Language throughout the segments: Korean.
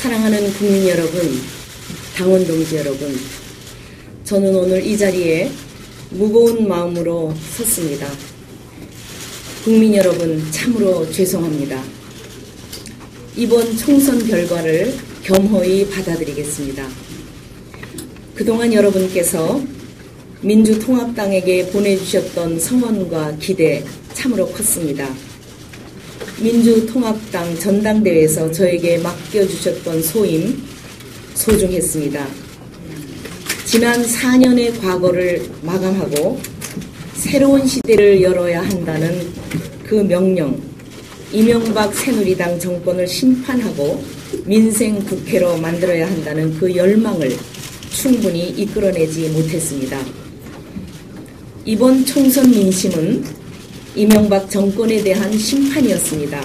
사랑하는 국민 여러분, 당원 동지 여러분, 저는 오늘 이 자리에 무거운 마음으로 섰습니다. 국민 여러분, 참으로 죄송합니다. 이번 총선 결과를 겸허히 받아들이겠습니다. 그동안 여러분께서 민주통합당에게 보내주셨던 성원과 기대 참으로 컸습니다. 민주통합당 전당대회에서 저에게 맡겨주셨던 소임 소중했습니다. 지난 4년의 과거를 마감하고 새로운 시대를 열어야 한다는 그 명령, 이명박 새누리당 정권을 심판하고 민생 국회로 만들어야 한다는 그 열망을 충분히 이끌어내지 못했습니다. 이번 총선 민심은 이명박 정권에 대한 심판이었습니다.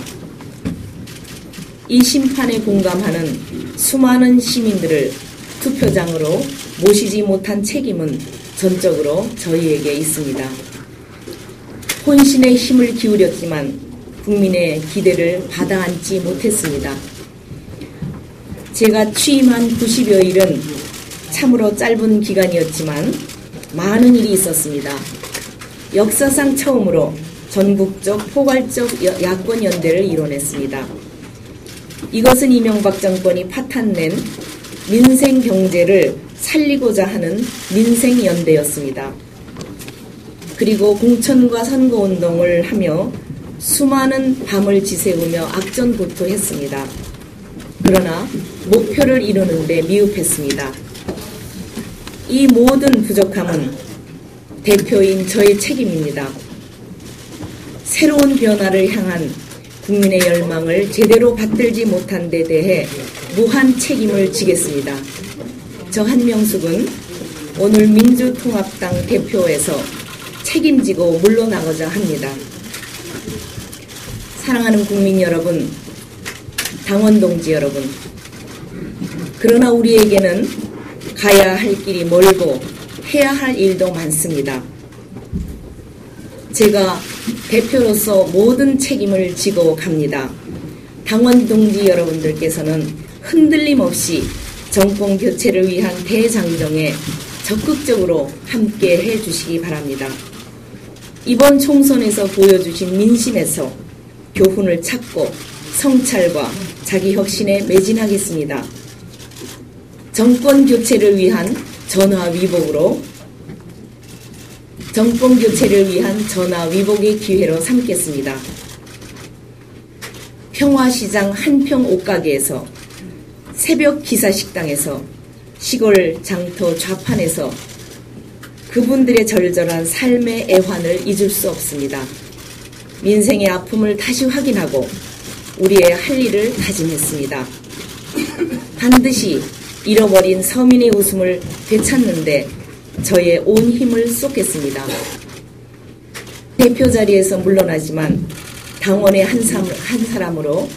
이 심판에 공감하는 수많은 시민들을 투표장으로 모시지 못한 책임은 전적으로 저희에게 있습니다. 혼신의 힘을 기울였지만 국민의 기대를 받아 안지 못했습니다. 제가 취임한 90여일은 참으로 짧은 기간이었지만 많은 일이 있었습니다. 역사상 처음으로 전국적 포괄적 야권 연대를 이뤄냈습니다. 이것은 이명박 정권이 파탄낸 민생 경제를 살리고자 하는 민생 연대였습니다. 그리고 공천과 선거 운동을 하며 수많은 밤을 지새우며 악전고토했습니다. 그러나 목표를 이루는데 미흡했습니다. 이 모든 부족함은 대표인 저의 책임입니다. 새로운 변화를 향한 국민의 열망을 제대로 받들지 못한 데 대해 무한 책임을 지겠습니다. 저 한명숙은 오늘 민주통합당 대표에서 책임지고 물러나고자 합니다. 사랑하는 국민 여러분, 당원 동지 여러분, 그러나 우리에게는 가야 할 길이 멀고 해야 할 일도 많습니다. 제가 대표로서 모든 책임을 지고 갑니다. 당원 동지 여러분들께서는 흔들림 없이 정권 교체를 위한 대장정에 적극적으로 함께 해 주시기 바랍니다. 이번 총선에서 보여주신 민심에서 교훈을 찾고 성찰과 자기 혁신에 매진하겠습니다. 정권 교체를 위한 전화 위복으로 정권 교체를 위한 전화 위복의 기회로 삼겠습니다. 평화시장 한평 옷가게에서 새벽 기사식당에서 시골 장터 좌판에서 그분들의 절절한 삶의 애환을 잊을 수 없습니다. 민생의 아픔을 다시 확인하고 우리의 할 일을 다짐했습니다. 반드시 잃어버린 서민의 웃음을 되찾는데 저의 온 힘을 쏟겠습니다. 대표 자리에서 물러나지만 당원의 한, 사람, 한 사람으로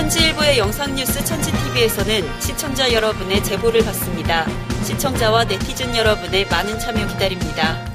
천지일보의 영상뉴스 천지TV에서는 시청자 여러분의 제보를 받습니다. 시청자와 네티즌 여러분의 많은 참여 기다립니다.